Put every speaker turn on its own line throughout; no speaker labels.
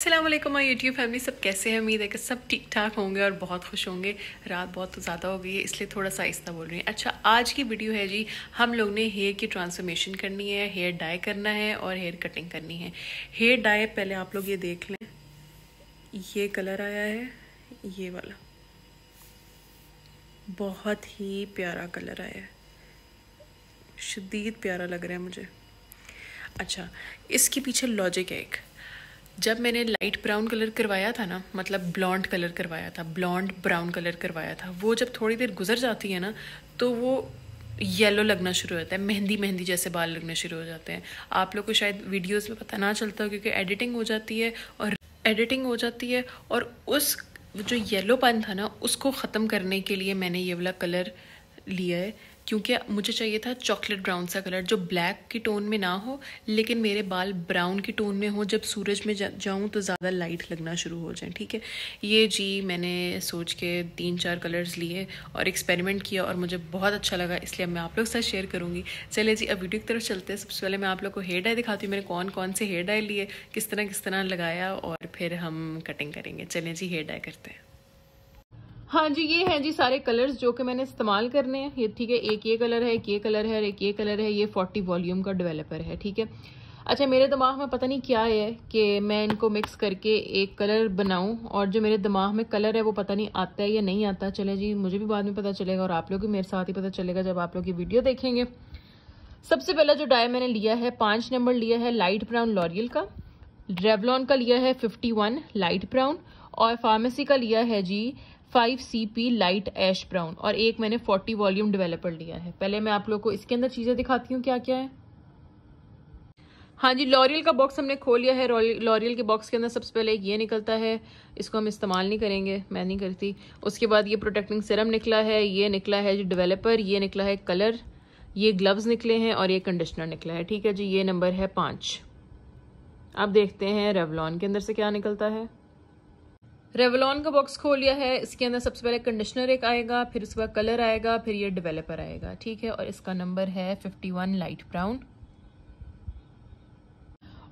Aslam my YouTube family सब कैसे हैं? उम्मीद है कि सब ठीक ठाक होंगे और बहुत खुश होंगे। रात बहुत ज़्यादा हो गई है, इसलिए थोड़ा सा आहिस्ता बोल रही हैं। अच्छा आज की वीडियो है जी, हम लोग ने हेयर की ट्रांसफॉर्मेशन करनी है, हेयर डाई करना है और हेयर कटिंग करनी है। हेयर डाई पहले आप लोग ये देख लें। ये कलर आया है, ये वाला। बहुत ही प्यारा कलर आया है। शदीद प्यारा लग रहा है मुझे। अच्छा इसके पीछे लॉजिक है एक। जब मैंने लाइट ब्राउन कलर करवाया था ना मतलब ब्लॉन्ड कलर करवाया था ब्लॉन्ड ब्राउन कलर करवाया था, वो जब थोड़ी देर गुजर जाती है ना तो वो येलो लगना शुरू हो जाता है, मेहंदी मेहंदी जैसे बाल लगने शुरू हो जाते हैं। आप लोग को शायद वीडियोस में पता ना चलता हो, क्योंकि एडिटिंग हो जाती है और एडिटिंग हो जाती है और उस जो येलो पन था ना, उसको ख़त्म करने के लिए मैंने ये वाला कलर लिया है। क्योंकि मुझे चाहिए था चॉकलेट ब्राउन सा कलर जो ब्लैक की टोन में ना हो लेकिन मेरे बाल ब्राउन की टोन में हो जब सूरज में जा, जाऊँ तो ज़्यादा लाइट लगना शुरू हो जाए ठीक है? ये जी मैंने सोच के तीन चार कलर्स लिए और एक्सपेरिमेंट किया और मुझे बहुत अच्छा लगा इसलिए मैं आप लोग के साथ शेयर करूँगी। चलिए जी अब वीडियो की तरफ़ चलते हैं। सबसे पहले मैं आप लोग को हेयर डाई दिखाती हूँ मैंने कौन कौन से हेयर डाई लिए किस तरह किस तरह लगाया और फिर हम कटिंग करेंगे। चलिए जी हेयर डाई करते हैं। हाँ जी, ये हैं जी सारे कलर्स जो कि मैंने इस्तेमाल करने हैं। ये ठीक है, एक ये कलर है, एक ये कलर है एक ये कलर है, ये फोर्टी वॉल्यूम का डेवलपर है, ठीक है? अच्छा मेरे दिमाग में पता नहीं क्या है कि मैं इनको मिक्स करके एक कलर बनाऊँ, और जो मेरे दिमाग में कलर है वो पता नहीं आता है या नहीं आता। चले जी, मुझे भी बाद में पता चलेगा, और आप लोग भी मेरे साथ ही पता चलेगा जब आप लोग ये वीडियो देखेंगे। सबसे पहला जो डाई मैंने लिया है, पाँच नंबर लिया है लाइट ब्राउन लॉरियल का। रेवलॉन का लिया है फिफ्टी वन लाइट ब्राउन और फार्मेसी का लिया है जी five C P light ash brown और एक मैंने फोर्टी वॉल्यूम डेवलपर लिया है। पहले मैं आप लोग को इसके अंदर चीज़ें दिखाती हूँ क्या क्या है। हाँ जी लॉरियल का बॉक्स हमने खोल लिया है। लॉरियल के बॉक्स के अंदर सबसे पहले एक ये निकलता है। इसको हम इस्तेमाल नहीं करेंगे, मैं नहीं करती। उसके बाद ये प्रोटेक्टिंग सिरम निकला है, ये निकला है जी डेवलपर ये निकला है कलर ये ग्लव्स निकले हैं और ये कंडीशनर निकला है। ठीक है जी, ये नंबर है पाँच। अब देखते हैं रेवलॉन के अंदर से क्या निकलता है। रेवलॉन का बॉक्स खोल लिया है। इसके अंदर सबसे पहले कंडीशनर एक आएगा, फिर उसके बाद कलर आएगा, फिर ये डेवलपर आएगा, ठीक है? और इसका नंबर है फिफ्टी वन लाइट ब्राउन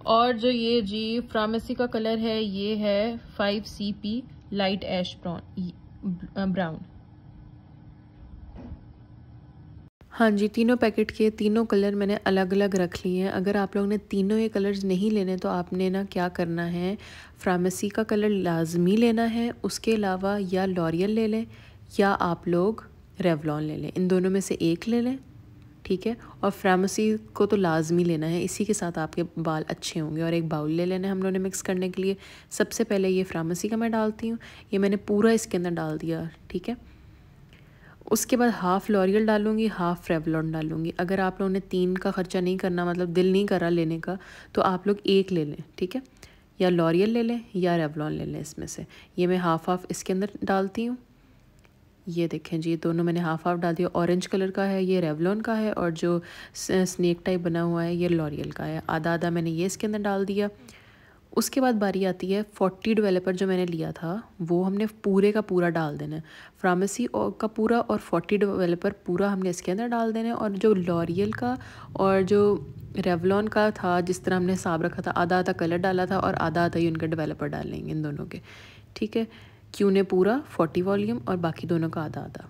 और जो ये जी फ्रामेसी का कलर है, ये है five C P light ash brown brown हाँ जी, तीनों पैकेट के तीनों कलर मैंने अलग अलग रख लिए हैं। अगर आप लोग ने तीनों ये कलर्स नहीं लेने तो आपने ना क्या करना है? फ्रामेसी का कलर लाजमी लेना है, उसके अलावा या लॉरियल ले लें, या आप लोग रेवलॉन ले लें। इन दोनों में से एक ले लें, ठीक है? और फ्रामेसी को तो लाजमी लेना है, इसी के साथ आपके बाल अच्छे होंगे। और एक बाउल ले लेना है हम लोगों ने मिक्स करने के लिए। सबसे पहले ये फ्रामेसी का मैं डालती हूँ। ये मैंने पूरा इसके अंदर डाल दिया, ठीक है? उसके बाद हाफ़ लॉरियल डालूँगी हाफ़ रेवलॉन डालूँगी। अगर आप लोगों ने तीन का ख़र्चा नहीं करना मतलब दिल नहीं करा लेने का तो आप लोग एक ले लें, ठीक है? या लॉरियल ले लें, या रेवलॉन ले लें इसमें से। ये मैं हाफ़ हाफ़ इसके अंदर डालती हूँ। ये देखें जी दोनों मैंने हाफ़ हाफ़ डाल दिया। ऑरेंज कलर का है, ये रेवलॉन का है, और जो स्नैक टाइप बना हुआ है, ये लॉरियल का है। आधा आधा मैंने ये इसके अंदर डाल दिया। उसके बाद बारी आती है फोर्टी डेवलपर जो मैंने लिया था, वो हमने पूरे का पूरा डाल देना है। फार्मेसी का पूरा और फोर्टी डेवलपर पूरा हमने इसके अंदर डाल देना है और जो लॉरियल का और जो रेवलॉन का था, जिस तरह हमने हिसाब रखा था, आधा आधा कलर डाला था और आधा आधा ही उनका डेवलपर डाल लेंगे इन दोनों के। ठीक है? क्यों ने पूरा? फोर्टी वॉल्यूम और बाकी दोनों का आधा आधा।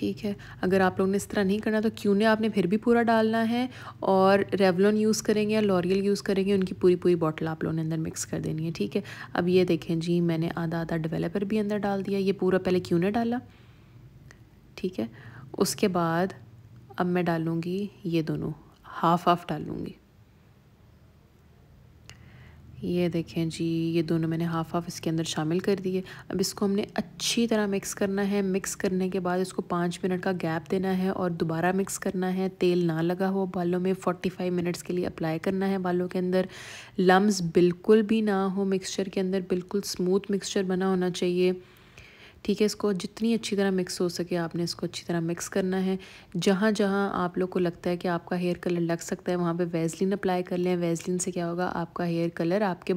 ठीक है। अगर आप लोग ने इस तरह नहीं करना तो क्यों ने आपने फिर भी पूरा डालना है? और रेवलॉन यूज़ करेंगे या लॉरियल यूज़ करेंगे, उनकी पूरी पूरी बॉटल आप लोगों ने अंदर मिक्स कर देनी है, ठीक है? अब ये देखें जी, मैंने आधा आधा डेवलपर भी अंदर डाल दिया। ये पूरा पहले क्यों ने डाला? ठीक है? उसके बाद अब मैं डालूँगी ये दोनों हाफ़ हाफ़ डालूँगी। ये देखें जी, ये दोनों मैंने हाफ़ हाफ़ इसके अंदर शामिल कर दिए। अब इसको हमने अच्छी तरह मिक्स करना है। मिक्स करने के बाद इसको पाँच मिनट का गैप देना है और दोबारा मिक्स करना है। तेल ना लगा हो बालों में फोर्टी फाइव मिनट्स के लिए अप्लाई करना है बालों के अंदर। लम्स बिल्कुल भी ना हो मिक्सचर के अंदर बिल्कुल स्मूथ मिक्सचर बना होना चाहिए। ठीक है, इसको जितनी अच्छी तरह मिक्स हो सके आपने इसको अच्छी तरह मिक्स करना है। जहाँ जहाँ आप लोग को लगता है कि आपका हेयर कलर लग सकता है, वहाँ पे वेजलिन अप्लाई कर लें। वेजलिन से क्या होगा? आपका हेयर कलर आपके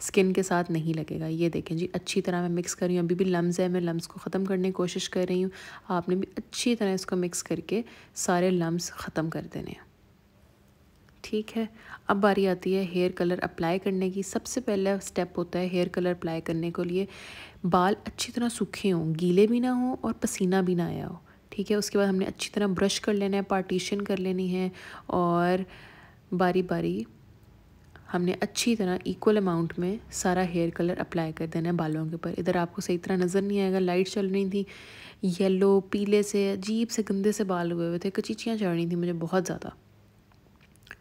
स्किन के साथ नहीं लगेगा। ये देखें जी, अच्छी तरह मैं मिक्स कर रही हूँ। अभी भी लम्स है, मैं लम्स को ख़त्म करने की कोशिश कर रही हूँ। आपने भी अच्छी तरह इसको मिक्स करके सारे लम्स ख़त्म कर देने हैं। ठीक है। अब बारी आती है हेयर कलर अप्लाई करने की। सबसे पहला स्टेप होता है हेयर कलर अप्लाई करने के लिए। बाल अच्छी तरह सूखे हों, गीले भी ना हों और पसीना भी ना आया हो। ठीक है, उसके बाद हमने अच्छी तरह ब्रश कर लेना है पार्टीशन कर लेनी है और बारी बारी हमने अच्छी तरह इक्वल अमाउंट में सारा हेयर कलर अप्लाई कर देना है बालों के ऊपर। इधर आपको सही तरह नज़र नहीं आएगा लाइट चल रही थी येलो पीले से, अजीब से, गंदे से बाल हुए हुए थे, कचीचियाँ चढ़ रही थी मुझे बहुत ज़्यादा।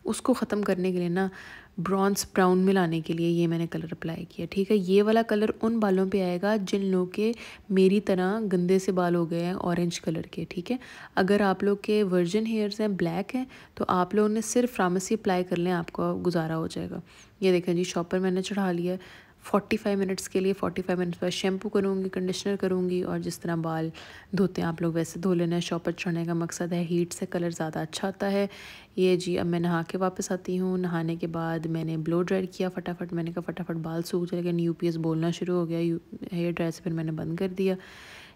उसको ख़त्म करने के लिए ना ब्रॉन्स ब्राउन में लाने के लिए ये मैंने कलर अप्लाई किया, ठीक है? ये वाला कलर उन बालों पे आएगा जिन लोग के मेरी तरह गंदे से बाल हो गए हैं ऑरेंज कलर के, ठीक है? अगर आप लोग के वर्जन हेयर्स हैं ब्लैक हैं तो आप लोग ने सिर्फ़ फ्रामेसी अप्लाई कर लें, आपका गुजारा हो जाएगा। ये देखें जी शॉपर मैंने चढ़ा लिया फोर्टी फाइव मिनट्स के लिए फोर्टी फाइव मिनट्स बाद शैम्पू करूँगी कंडीशनर करूँगी और जिस तरह बाल धोते हैं, आप लोग वैसे धो लेना है शॉपर चढ़ने का मकसद है हीट से कलर ज़्यादा अच्छा आता है। ये जी, अब मैं नहा के वापस आती हूँ। नहाने के बाद मैंने ब्लो ड्राई किया फटाफट, मैंने कहा फटाफट बाल सूख जाए, लेकिन यू बोलना शुरू हो गया हेयर ड्राई से फिर मैंने बंद कर दिया।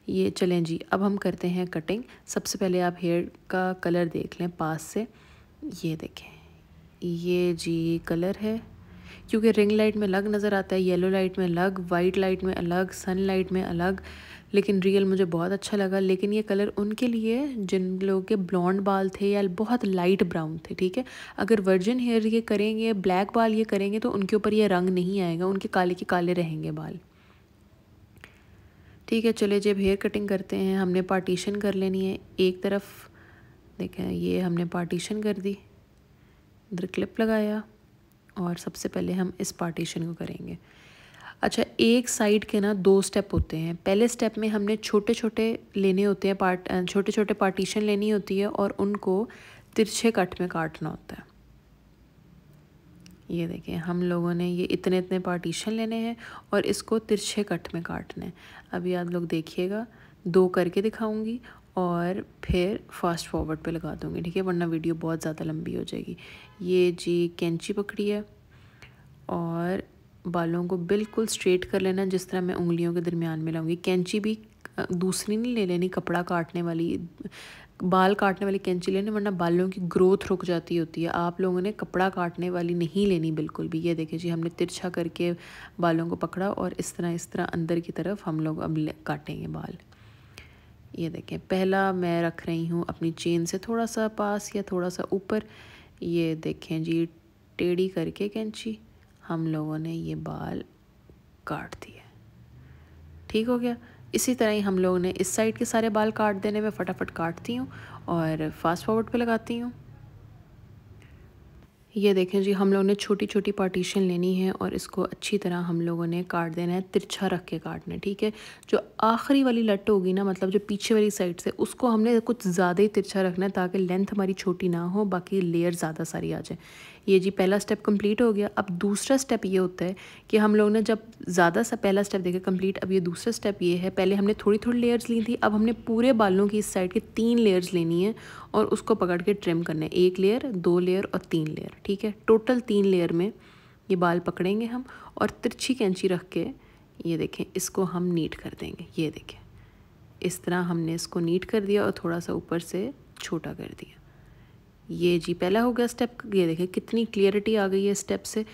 ये चलें जी, अब हम करते हैं कटिंग सबसे पहले आप हेयर का कलर देख लें, पास से। ये देखें। ये जी कलर है। क्योंकि रिंग लाइट में अलग नज़र आता है येलो लाइट में अलग वाइट लाइट में अलग सन लाइट में अलग। लेकिन रियल मुझे बहुत अच्छा लगा। लेकिन ये कलर उनके लिए, जिन लोगों के ब्लॉन्ड बाल थे या बहुत लाइट ब्राउन थे, ठीक है? अगर वर्जिन हेयर ये करेंगे ब्लैक बाल ये करेंगे तो उनके ऊपर ये रंग नहीं आएगा। उनके काले के काले रहेंगे बाल। ठीक है चले जब हेयर कटिंग करते हैं। हमने पार्टीशन कर लेनी है एक तरफ़। देखें, ये हमने पार्टीशन कर दी। इधर क्लिप लगाया। और सबसे पहले हम इस पार्टीशन को करेंगे। अच्छा एक साइड के ना दो स्टेप होते हैं। पहले स्टेप में हमने छोटे छोटे लेने होते हैं पार्ट छोटे छोटे पार्टीशन लेनी होती है और उनको तिरछे कट में काटना होता है। ये देखें हम लोगों ने ये इतने इतने पार्टीशन लेने हैं और इसको तिरछे कट में काटना है। अभी आप लोग देखिएगा, दो करके दिखाऊँगी और फिर फास्ट फॉरवर्ड पे लगा दूँगी, ठीक है? वरना वीडियो बहुत ज़्यादा लंबी हो जाएगी। ये जी कैंची पकड़ी है और बालों को बिल्कुल स्ट्रेट कर लेना, जिस तरह मैं उंगलियों के दरमियान में लाऊँगी। कैंची भी दूसरी नहीं ले लेनी, कपड़ा काटने वाली, बाल काटने वाली कैंची लेनी, वरना बालों की ग्रोथ रुक जाती होती है। आप लोगों ने कपड़ा काटने वाली नहीं लेनी बिल्कुल भी। ये देखिए जी, हमने तिरछा करके बालों को पकड़ा और इस तरह इस तरह अंदर की तरफ़ हम लोग अब काटेंगे बाल। ये देखें, पहला मैं रख रही हूँ अपनी चेन से थोड़ा सा पास या थोड़ा सा ऊपर। ये देखें जी, टेढ़ी करके कैंची, हम लोगों ने ये बाल काट दिए। ठीक हो गया? इसी तरह ही हम लोगों ने इस साइड के सारे बाल काट देने में फटाफट काटती हूँ और फास्ट फॉरवर्ड पे लगाती हूँ। ये देखें जी, हम लोगों ने छोटी छोटी पार्टीशन लेनी है और इसको अच्छी तरह हम लोगों ने काट देना है, तिरछा रख के काटना है, ठीक है? जो आखिरी वाली लट होगी ना मतलब जो पीछे वाली साइड से, उसको हमने कुछ ज़्यादा ही तिरछा रखना है ताकि लेंथ हमारी छोटी ना हो, बाकी लेयर ज़्यादा सारी आ जाए। ये जी पहला स्टेप कंप्लीट हो गया। अब दूसरा स्टेप ये होता है कि हम लोग ने जब ज़्यादा सा पहला स्टेप देखा कंप्लीट अब ये दूसरा स्टेप ये है। पहले हमने थोड़ी थोड़ी लेयर्स ली थी, अब हमने पूरे बालों की इस साइड की तीन लेयर्स लेनी है और उसको पकड़ के ट्रिम करना है। एक लेयर दो लेयर और तीन लेयर ठीक है? टोटल तीन लेयर में ये बाल पकड़ेंगे हम और तिरछी कैंची रख के ये देखें, इसको हम नीट कर देंगे। ये देखें, इस तरह हमने इसको नीट कर दिया और थोड़ा सा ऊपर से छोटा कर दिया। ये जी, पहला हो गया स्टेप ये देखें कितनी क्लियरिटी आ गई है स्टेप से।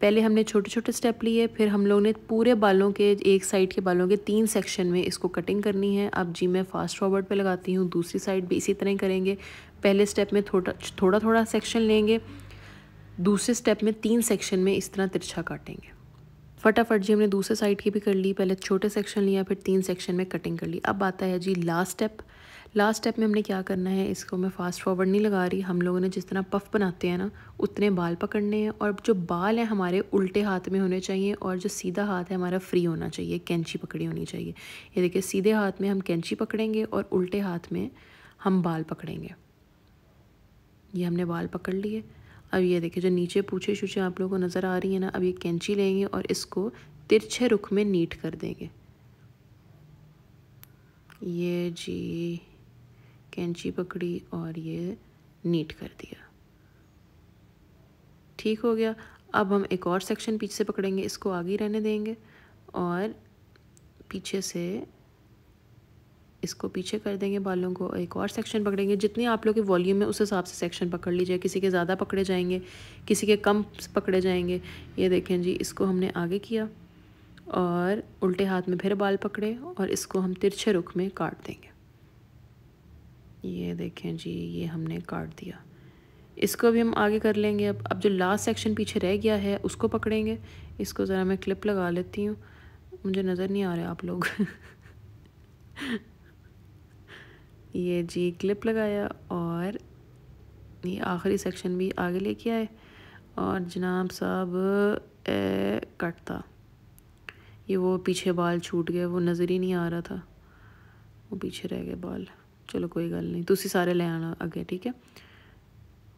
पहले हमने छोटे छोटे स्टेप लिए, फिर हम लोग ने पूरे बालों के, एक साइड के बालों के तीन सेक्शन में इसको कटिंग करनी है। अब जी, मैं फास्ट फॉरवर्ड पे लगाती हूँ, दूसरी साइड भी इसी तरह ही करेंगे। पहले स्टेप में थोड़ा थोड़ा थोड़ा सेक्शन लेंगे, दूसरे स्टेप में तीन सेक्शन में इस तरह तिरछा काटेंगे। फटाफट जी, हमने दूसरे साइड की भी कर ली, पहले छोटे सेक्शन लिया, फिर तीन सेक्शन में कटिंग कर ली। अब आता है जी लास्ट स्टेप लास्ट स्टेप में हमने क्या करना है, इसको मैं फ़ास्ट फॉरवर्ड नहीं लगा रही। हम लोगों ने जिस तरह पफ़ बनाते हैं ना, उतने बाल पकड़ने हैं और जो बाल हैं हमारे उल्टे हाथ में होने चाहिए और जो सीधा हाथ है हमारा फ्री होना चाहिए, कैंची पकड़ी होनी चाहिए। ये देखिए, सीधे हाथ में हम कैंची पकड़ेंगे और उल्टे हाथ में हम बाल पकड़ेंगे। ये हमने बाल पकड़ लिए। अब ये देखिए, जो नीचे पूछे शूछे आप लोगों को नज़र आ रही है ना, अब ये कैंची लेंगे और इसको तिरछे रुख में नीट कर देंगे। ये जी कैंची पकड़ी और ये नीट कर दिया। ठीक हो गया। अब हम एक और सेक्शन पीछे से पकड़ेंगे, इसको आगे रहने देंगे और पीछे से इसको पीछे कर देंगे बालों को। एक और सेक्शन पकड़ेंगे। जितने आप लोग के वॉल्यूम है, उस हिसाब से सेक्शन पकड़ लीजिए। किसी के ज़्यादा पकड़े जाएँगे, किसी के कम पकड़े जाएँगे। ये देखें जी, इसको हमने आगे किया और उल्टे हाथ में फिर बाल पकड़े और इसको हम तिरछे रुख में काट देंगे। ये देखें जी, ये हमने काट दिया। इसको भी हम आगे कर लेंगे। अब अब जो लास्ट सेक्शन पीछे रह गया है, उसको पकड़ेंगे। इसको ज़रा मैं क्लिप लगा लेती हूँ। मुझे नज़र नहीं आ रहा आप लोग। ये जी क्लिप लगाया और ये आखिरी सेक्शन भी आगे लेके आए। और जनाब साहब कटता। ये वो पीछे बाल छूट गए, वो नज़र ही नहीं आ रहा था। वो पीछे रह गए बाल। चलो कोई गल नहीं, तुसी सारे ले आना अगे ठीक है?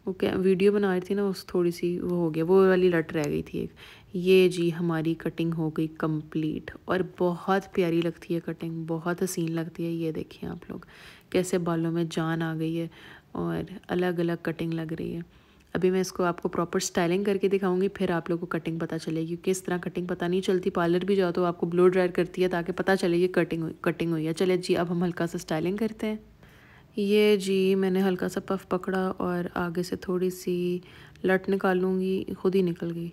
वो क्या वीडियो बना रही थी ना, उस थोड़ी सी वो हो गया, वो वाली लट रह गई थी एक। ये जी हमारी कटिंग हो गई कंप्लीट और बहुत प्यारी लगती है कटिंग बहुत हसीन लगती है, ये देखिए आप लोग। कैसे बालों में जान आ गई है, और अलग अलग कटिंग लग रही है। अभी मैं इसको आपको प्रॉपर स्टाइलिंग करके दिखाऊँगी, फिर आप लोगों को कटिंग पता चलेगी इस तरह कटिंग पता नहीं चलती। पार्लर भी जाओ तो आपको ब्लो ड्रायर करती है, ताकि पता चले ये कटिंग हुई कटिंग हुई है। चले जी, अब हम हल्का सा स्टाइलिंग करते हैं। ये जी, मैंने हल्का सा पफ पकड़ा और आगे से थोड़ी सी लट निकालूँगी खुद ही निकल गई।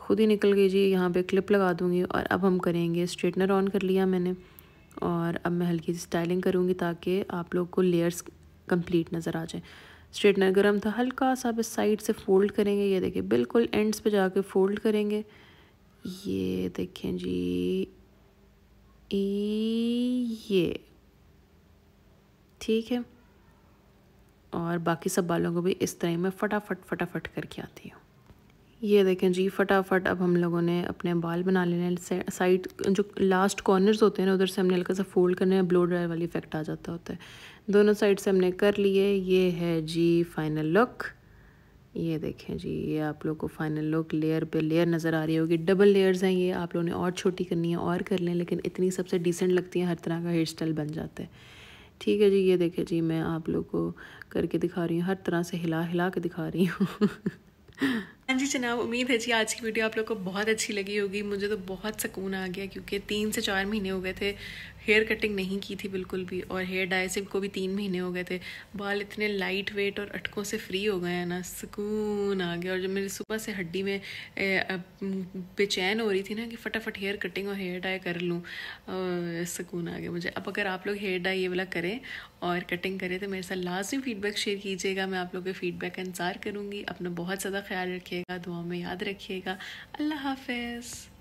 खुद ही निकल गई जी, यहाँ पे क्लिप लगा दूँगी और अब हम करेंगे स्ट्रेटनर ऑन कर लिया मैंने। और अब मैं हल्की सी स्टाइलिंग करूँगी ताकि आप लोग को लेयर्स कंप्लीट नज़र आ जाए। स्ट्रेटनर गर्म था, हल्का सा अब साइड से फोल्ड करेंगे, ये देखिए, बिल्कुल एंड्स पे जाके फोल्ड करेंगे। ये देखें जी, ये ठीक है। और बाकी सब बालों को भी इस तरह मैं फटाफट फटाफट करके आती हूँ। ये देखें जी, फटाफट अब हम लोगों ने अपने बाल बना लेने साइड जो लास्ट कॉर्नर्स होते हैं ना, उधर से हमने हल्का सा फोल्ड करने में ब्लो ड्रायर वाली इफ़ेक्ट आ जाता होता है। दोनों साइड से हमने कर लिए। ये है जी फाइनल लुक ये देखें जी, ये आप लोग को फाइनल लुक लेयर पे लेयर नज़र आ रही होगी। डबल लेयर्स हैं ये, आप लोगों ने और छोटी करनी है, और कर लें, लेकिन इतनी सबसे डिसेंट लगती है, हर तरह का हेयर स्टाइल बन जाता है। ठीक है जी, ये देखे जी, मैं आप लोग को करके दिखा रही हूँ, हर तरह से हिला हिला के दिखा रही हूँ।
हाँ जी जनाब उम्मीद है जी आज की वीडियो आप लोग को बहुत अच्छी लगी होगी। मुझे तो बहुत सुकून आ गया क्योंकि तीन से चार महीने हो गए थे हेयर कटिंग नहीं की थी बिल्कुल भी, और हेयर डाइसिव को भी तीन महीने हो गए थे। बाल इतने लाइट वेट और अटकों से फ्री हो गए हैं ना, सुकून आ गया। और जब मेरी सुबह से हड्डी में बेचैन हो रही थी ना कि फटाफट हेयर कटिंग और हेयर डाई कर लूँ सुकून आ गया मुझे। अब अगर आप लोग हेयर डाई ये वाला करें और कटिंग करें तो मेरे साथ लाजमी फीडबैक शेयर कीजिएगा। मैं आप लोग के फीडबैक का इंतज़ार करूँगी। अपना बहुत ज़्यादा ख्याल रखिएगा दुआ में याद रखिएगा। अल्लाह हाफिज़।